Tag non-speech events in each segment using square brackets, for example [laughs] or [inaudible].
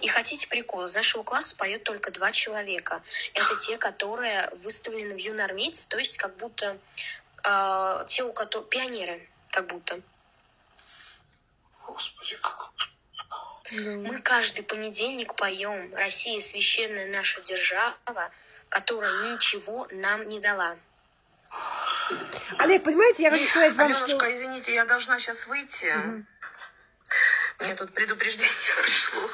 И хотите прикол? Из нашего класса поет только два человека. Это те, которые выставлены в юноармейцы, то есть как будто э, те, у которых пионеры, как будто. Господи, как... Мы каждый понедельник поем «Россия священная наша держава», которая ничего нам не дала. Олег, понимаете, я хочу сказать вам, Аленушка, что... извините, я должна сейчас выйти. Мне тут предупреждение [laughs] пришло.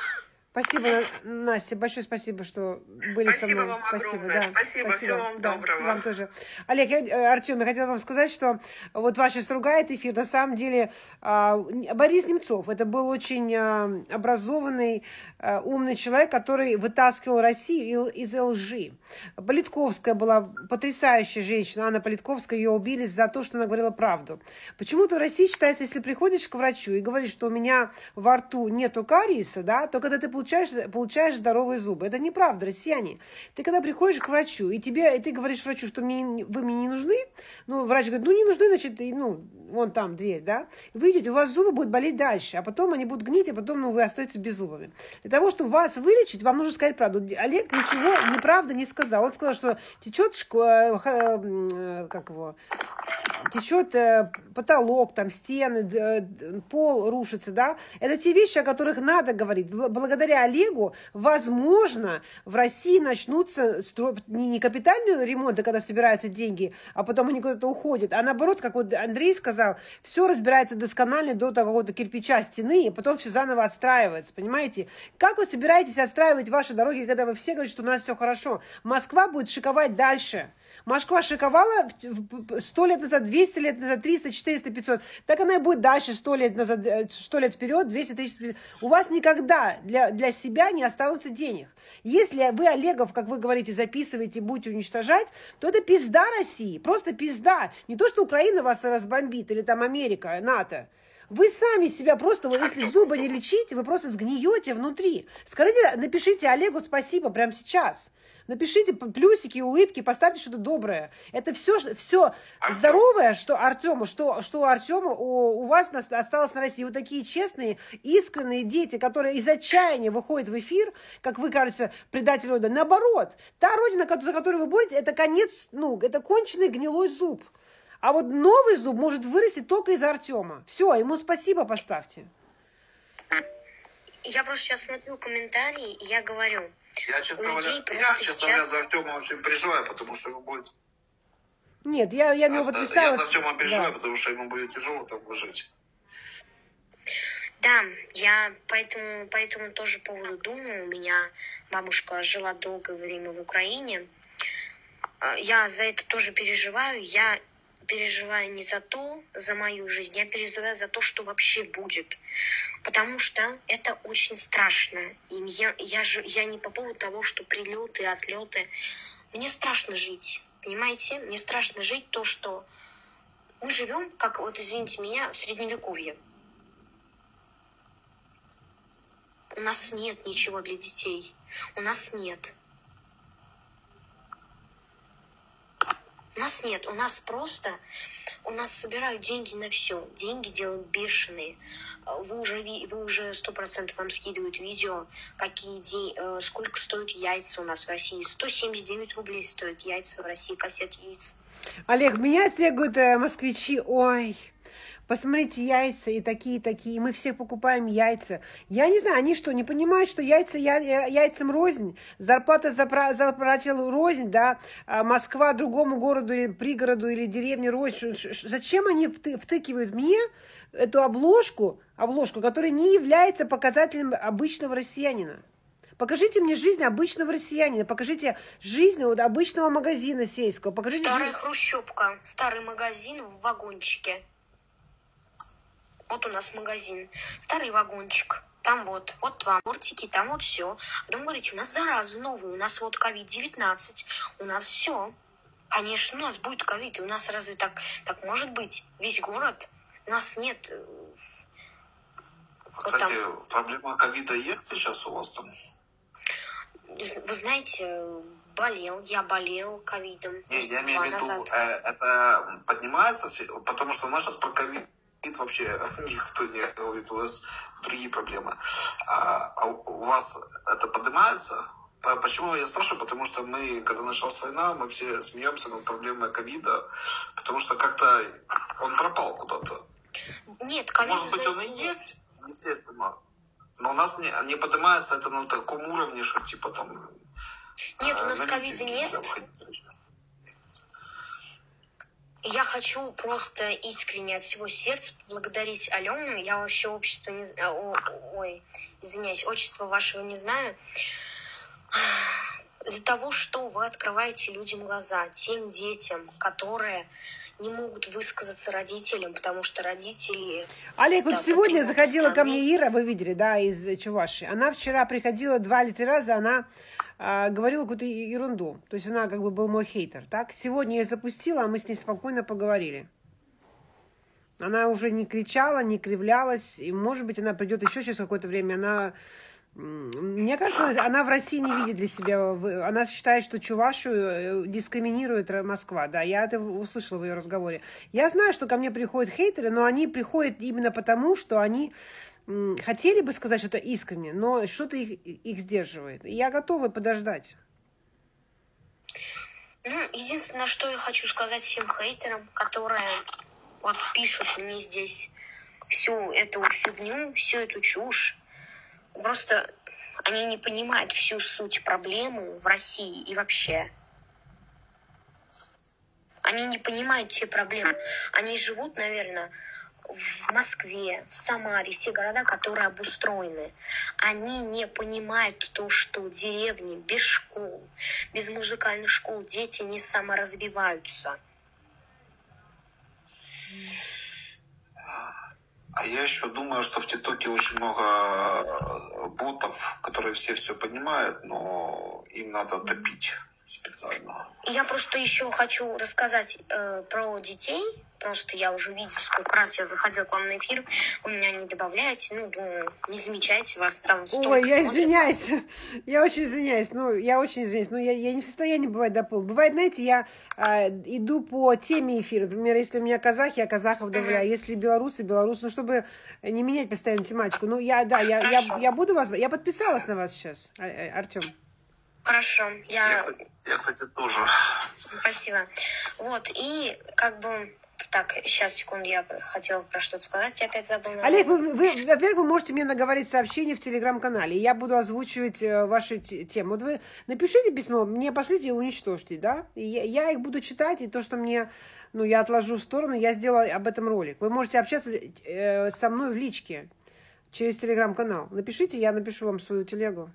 Спасибо, Настя, большое спасибо, что были со Спасибо мной. вам огромное. Спасибо, всего вам Да, доброго. Вам тоже. Олег, я, э, Артем, я хотела вам сказать, что вот ваш ругает эфир, на самом деле а, Борис Немцов, это был очень а, образованный, а, умный человек, который вытаскивал Россию из лжи. Политковская была потрясающая женщина, Анна Политковская, ее убили за то, что она говорила правду. Почему-то в России считается, если приходишь к врачу и говоришь, что у меня во рту нету кариеса, да, то когда ты получаешь, получаешь здоровые зубы. Это неправда, россияне. Ты когда приходишь к врачу, и тебе, и ты говоришь врачу, что мне, не- вы мне не нужны, ну, врач говорит, ну, не нужны, значит, и, ну, вон там дверь, да, вы идете, у вас зубы будут болеть дальше, а потом они будут гнить, а потом, ну, вы остаетесь без зубами. Для того, чтобы вас вылечить, вам нужно сказать правду. Олег ничего неправда не сказал. Он сказал, что течет, шко- э, как его, течет э, потолок, там стены, д- пол рушится, да, это те вещи, о которых надо говорить. Бл- Благодаря Олегу, возможно, в России начнутся стро... не, капитальные ремонты, когда собираются деньги, а потом они куда-то уходят, а наоборот, как вот Андрей сказал, все разбирается досконально до какого-то кирпича стены, и потом все заново отстраивается, понимаете? Как вы собираетесь отстраивать ваши дороги, когда вы все говорите, что у нас все хорошо? Москва будет шиковать дальше. Москва шиковала сто лет назад, 200 лет назад, 300, 400, 500. Так она и будет дальше сто лет назад, сто лет вперед, 200, 300 лет. У вас никогда для, для себя не останутся денег. Если вы Олегов, как вы говорите, записываете, будете уничтожать, то это пизда России, просто пизда. Не то, что Украина вас разбомбит, или там Америка, НАТО. Вы сами себя просто, вот если зубы не лечите, вы просто сгниете внутри. Скажите, напишите Олегу спасибо прямо сейчас. Напишите плюсики, улыбки, поставьте что-то доброе. Это все, все здоровое, что Артему, что, что у Артема, у, у вас осталось на России. Вот такие честные, искренние дети, которые из отчаяния выходят в эфир, как вы, кажется, предатель Родины. Наоборот, та Родина, за которую вы боретесь, это конец, ну, это конченый гнилой зуб. А вот новый зуб может вырасти только из Артема. Все, ему спасибо поставьте. Я просто сейчас смотрю комментарии, и я говорю, Я, честно говоря, я, честно говоря, за Артема очень переживаю, потому что ему будет... Нет, я, я на него Я за Артема переживаю, Да. потому что ему будет тяжело там жить. Да, я по этому, по этому тоже поводу думаю. У меня бабушка жила долгое время в Украине. Э, Я за это тоже переживаю. Я переживаю не за то, за мою жизнь, я переживаю за то, что вообще будет. Потому что это очень страшно. И я, я, же, я не по поводу того, что прилеты, отлеты. Мне страшно жить. Понимаете? Мне страшно жить то, что мы живем, как, вот извините меня, в средневековье. У нас нет ничего для детей. У нас нет. Нас нет. У нас просто... У нас собирают деньги на все. Деньги делают бешеные. Э, Вы уже, вы уже сто процентов вам скидывают видео, какие день, э, сколько стоят яйца у нас в России. 179 рублей стоят яйца в России, кассет яиц. Олег, меня тягают э, москвичи. Ой, посмотрите, яйца и такие, такие. Мы все покупаем яйца. Я не знаю, они что, не понимают, что яйца я, яйцам рознь? Зарплата запра- заплатил рознь, да? А Москва другому городу или пригороду или деревне рознь. Зачем они вты- втыкивают мне эту обложку, обложку, которая не является показателем обычного россиянина? Покажите мне жизнь обычного россиянина, покажите жизнь вот обычного магазина сельского, покажите Старая жизнь- хрущевка, старый магазин в вагончике. Вот у нас магазин. Старый вагончик. Там вот, вот вам бортики, там вот все. Потом говорите, у нас зараза новая, у нас вот ковид-19, у нас все. Конечно, у нас будет ковид, и у нас разве так, так может быть? Весь город, у нас нет... э, Кстати, там, проблема ковида есть сейчас у вас там? вы знаете, болел, я болел ковидом. Не, я имею два в виду, назад. э, это поднимается, потому что у нас сейчас про ковид вообще [laughs] никто не говорит, у нас другие проблемы. А, а у вас это поднимается? Почему я спрашиваю? Потому что мы, когда началась война, мы все смеемся над проблемой ковида, потому что как-то он пропал куда-то. Нет, ковид... Может быть, он и есть, естественно, но у нас не, не поднимается это на таком уровне, что типа там... Нет, у нас ковида нет. Я хочу просто искренне от всего сердца поблагодарить Алену. Я вообще общество не знаю. Ой, извиняюсь, отчество вашего не знаю. из-за того, что вы открываете людям глаза, тем детям, которые не могут высказаться родителям, потому что родители... Олег, вот сегодня заходила страны. ко мне Ира, вы видели, да, из Чуваши. Она вчера приходила два или три раза, она э, говорила какую-то ерунду. То есть она как бы был мой хейтер, так? Сегодня я запустила, а мы с ней спокойно поговорили. Она уже не кричала, не кривлялась, и, может быть, она придет еще через какое-то время, она мне кажется, она в России не видит для себя, она считает, что Чувашу э, дискриминирует Москва, да, я это услышала в ее разговоре. Я знаю, что ко мне приходят хейтеры, но они приходят именно потому, что они хотели бы сказать что-то искренне, но что-то их, их сдерживает. Я готова подождать. Ну, единственное, что я хочу сказать всем хейтерам, которые вот пишут мне здесь всю эту фигню, всю эту чушь, Просто они не понимают всю суть проблемы в России и вообще. Они не понимают все проблемы. Они живут, наверное, в Москве, в Самаре, все города, которые обустроены. Они не понимают то, что деревни без школ, без музыкальных школ дети не саморазвиваются. А я еще думаю, что в ТикТоке очень много э, ботов, которые все все понимают, но им надо топить специально. Я просто еще хочу рассказать э, про детей, Просто я уже видела, сколько раз я заходила к вам на эфир, вы меня не добавляете, ну, думаю, не замечаете, вас там столько Ой, я смотрят. извиняюсь, [laughs] я очень извиняюсь, ну, я очень извиняюсь, но я, я не в состоянии бывать дополнить. Бывает, знаете, я э, иду по теме эфира, например, если у меня казахи, я казахов добавляю, uh-huh. если белорусы, белорусы, ну, чтобы не менять постоянно тематику. Ну, я, да, я, я, я буду вас, я подписалась на вас сейчас, а, э, Артем. Хорошо, я... Я, я, кстати, тоже. Спасибо. Вот, и как бы так, сейчас, секунду, я хотела про что-то сказать, я опять забыла. Олег, вы, вы, во-первых, вы можете мне наговорить сообщение в телеграм-канале, я буду озвучивать э, ваши темы. Вот вы напишите письмо, мне пошлите и уничтожьте, да? И я, я их буду читать, и то, что мне, ну, я отложу в сторону, я сделаю об этом ролик. Вы можете общаться э, со мной в личке через телеграм-канал. Напишите, я напишу вам свою телегу.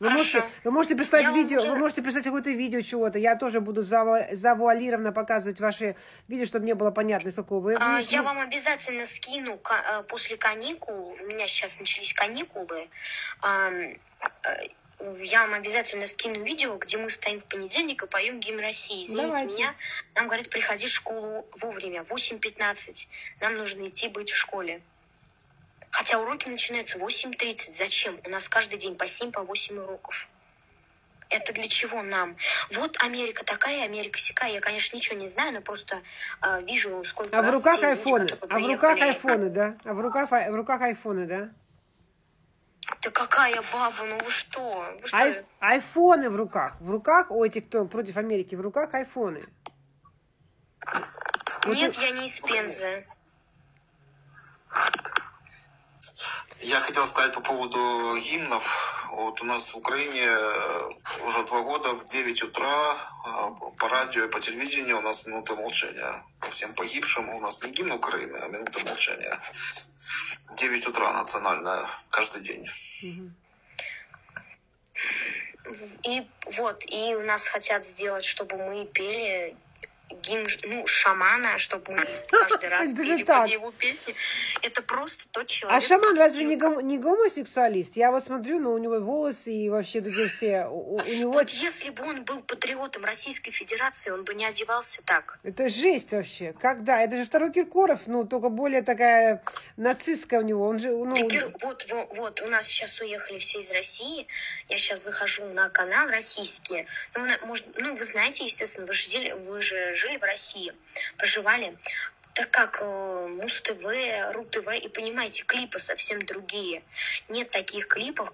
Вы можете, вы можете прислать я видео, уже... вы можете прислать какое-то видео чего-то. Я тоже буду заву... завуалированно показывать ваши видео, чтобы мне было понятно, из какого вы... А, я вам обязательно скину э, после каникул. У меня сейчас начались каникулы. Э, я вам обязательно скину видео, где мы стоим в понедельник и поем гимн России. Извините Давайте. меня. Нам говорят, приходи в школу вовремя, 8.15. Нам нужно идти быть в школе. Хотя уроки начинаются в 8.30. Зачем? У нас каждый день по 7, по 8 уроков. Это для чего нам? Вот Америка такая, Америка сякая. Я, конечно, ничего не знаю, но просто э, вижу, сколько А в руках айфоны. А в руках айфоны, да? А в руках, в руках айфоны, да? Да какая баба, ну вы что? Вы что? Ай, айфоны в руках. В руках у этих, кто против Америки, в руках айфоны. Нет, вот я не из Пензы. Я хотел сказать по поводу гимнов. Вот у нас в Украине э, уже два года в 9 утра э, по радио и по телевидению у нас минута молчания по всем погибшим. У нас не гимн Украины, а минута молчания. 9 утра национальная каждый день. И вот, и у нас хотят сделать, чтобы мы пели гимн ну, шамана, чтобы мы [laughs] каждый раз пели под его песни. Это просто тот человек. А шаман разве не, гом, не гомосексуалист? Я вот смотрю, но ну, у него волосы и вообще где все... У, у него... Вот если бы он был патриотом Российской Федерации, он бы не одевался так. Это жесть вообще. Когда? Это же второй Киркоров, ну, только более такая нацистская у него. Он же, ну... Кир... Вот, вот, вот, у нас сейчас уехали все из России. Я сейчас захожу на канал российские. Ну, может, ну вы знаете, естественно, вы же, вы же жили в России, проживали. так как э, Муз ТВ, РУ ТВ, и понимаете, клипы совсем другие. Нет таких клипов,